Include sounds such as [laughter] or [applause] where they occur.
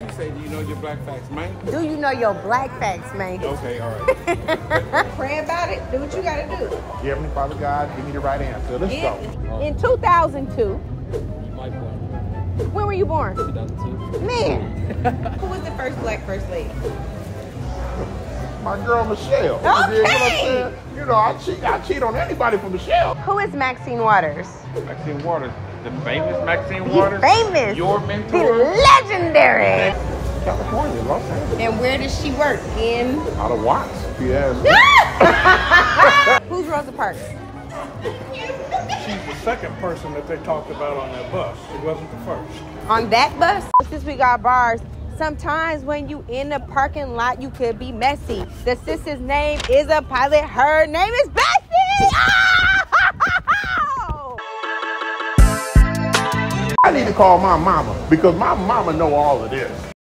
You say, do you know your black facts, man? Do you know your black facts, man? Okay, all right. [laughs] Pray about it. Do what you gotta do. Dear Heavenly Father God, give me the right answer. Let's go. In uh, 2002, You might born when were you born? 2002. Man. [laughs] Who was the first black first lady? My girl Michelle. You dig what I'm Okay. saying? You know, I cheat, I cheat on anybody for Michelle. Who is Maxine Waters? Maxine Waters, the famous Maxine The Waters. famous. Your The mentor. California, Los Angeles. And where does she work? In Out of Watts, if you ask me. Who's Rosa Parks? She's the second person that they talked about on that bus. She wasn't the first. On that bus? Since we got bars, sometimes when you in the parking lot, you could be messy. The sister's name is a pilot. Her name is Bessie. Oh! I need to call my mama because my mama know all of this.